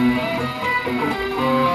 Música